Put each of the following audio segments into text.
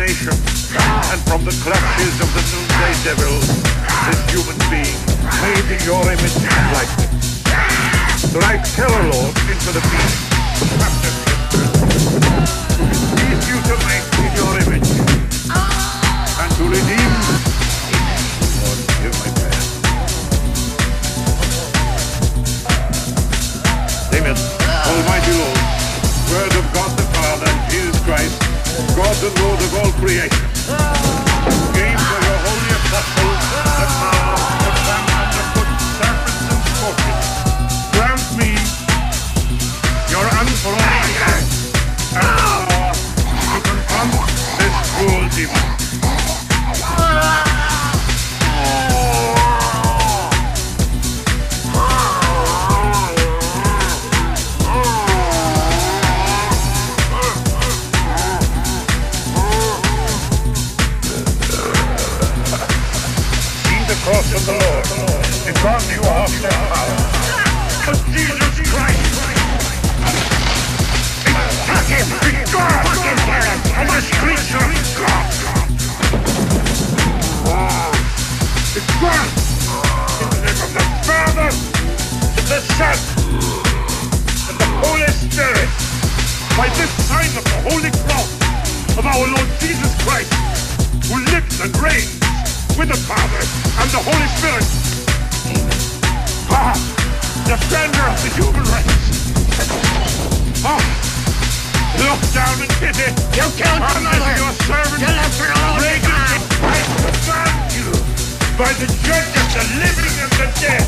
ruination and from the clutches of the noonday devil this human being made in your image and likeness. Strike terror, Lord, into the beast. In your image and to redeem. Lord, hear my prayer. Amen. Almighty Lord, Word of God God and Lord of all creation. Gain for your holy apostles the power to trample underfoot serpents and scorpions. Grant me your hand and power to confront this cruel demon. By this sign of the Holy Cross of our Lord Jesus Christ, who lives and reigns with the Father and the Holy Spirit. Ah, defender of the human race. Ah, look down and pity. You killed my mother. your servant. You left her alone. Regan, I command you by the judge of the living and the dead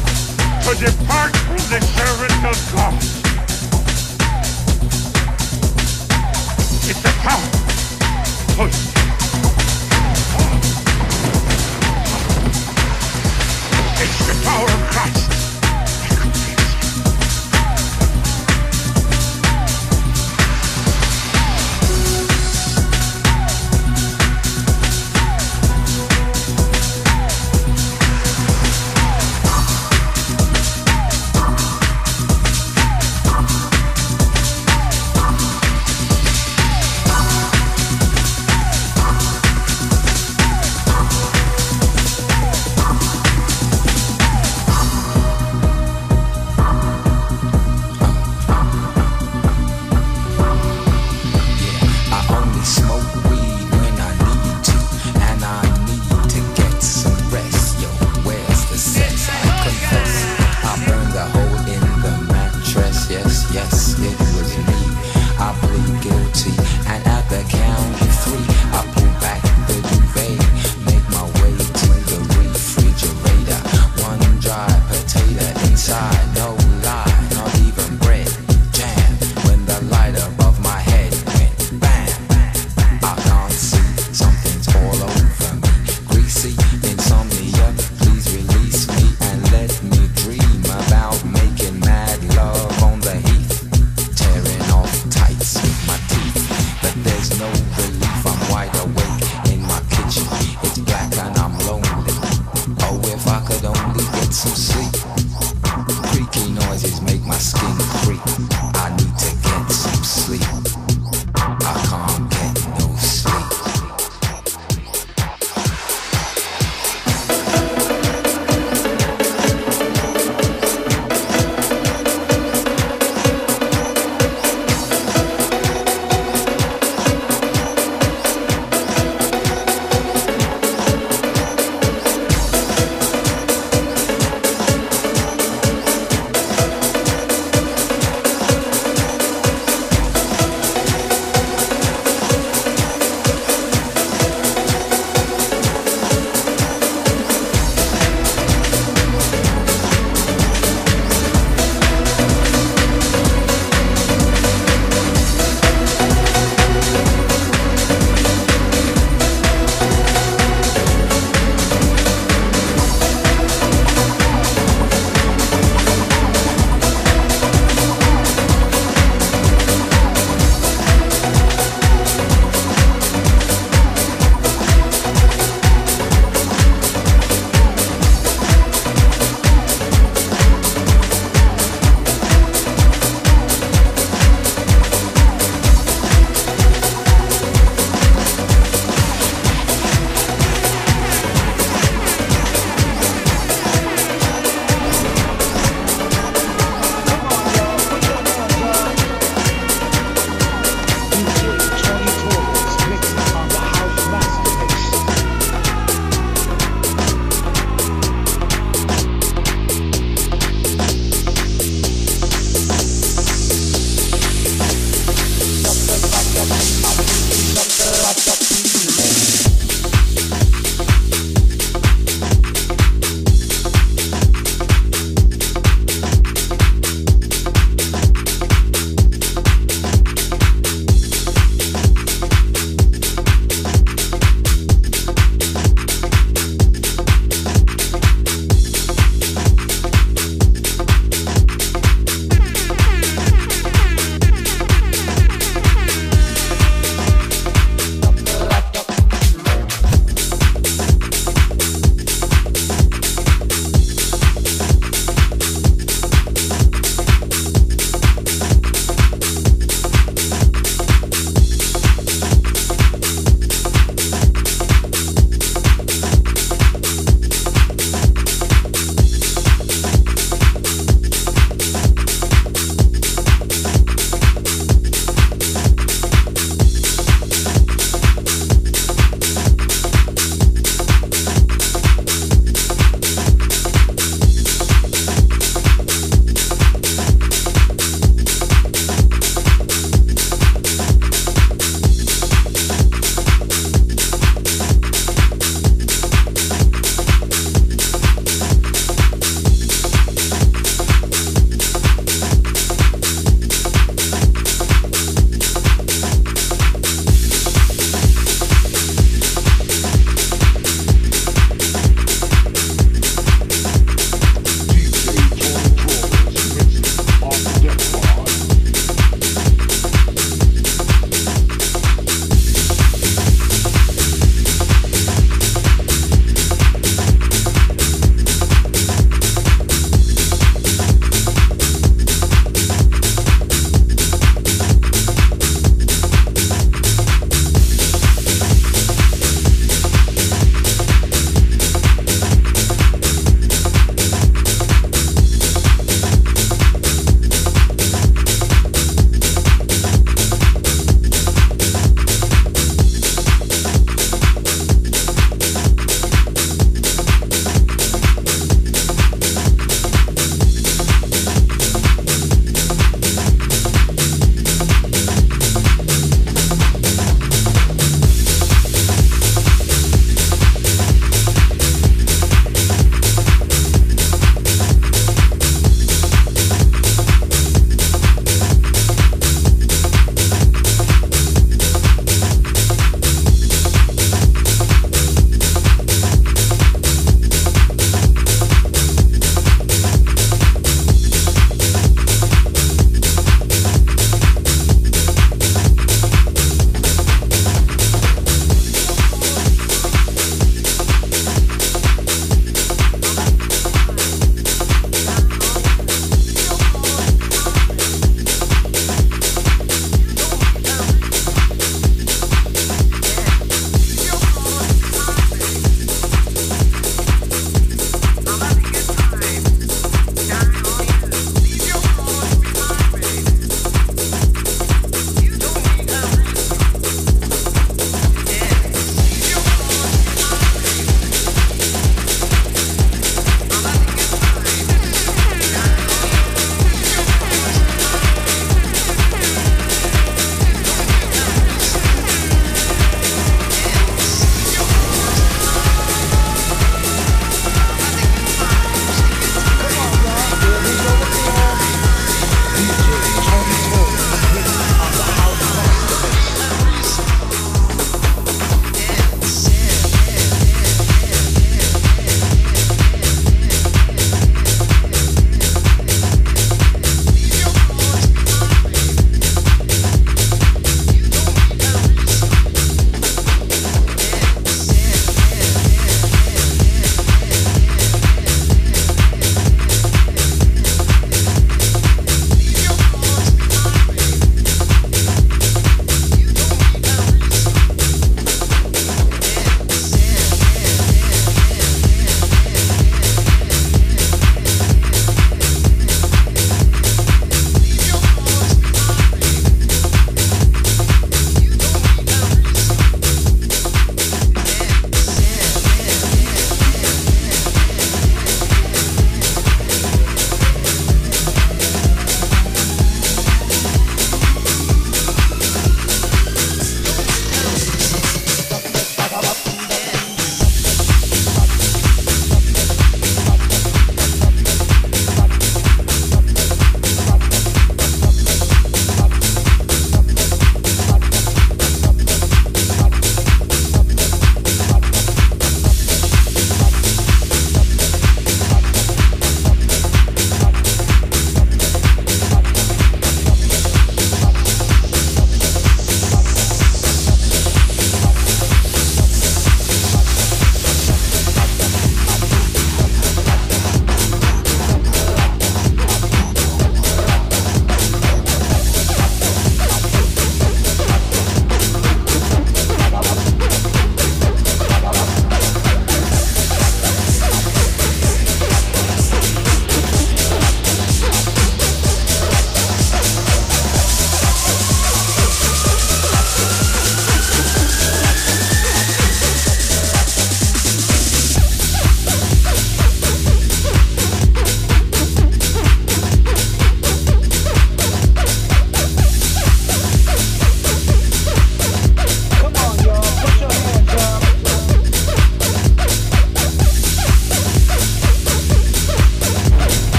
to depart from the servant of God. It's the count. It's the power of Christ.